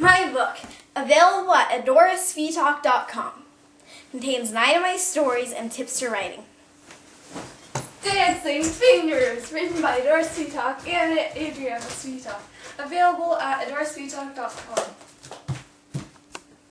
My book, available at adorasvitak.com. Contains nine of my stories and tips to writing. Dancing Fingers, written by Adora Svitak and Adrianna Svitak. Available at adorasvitak.com.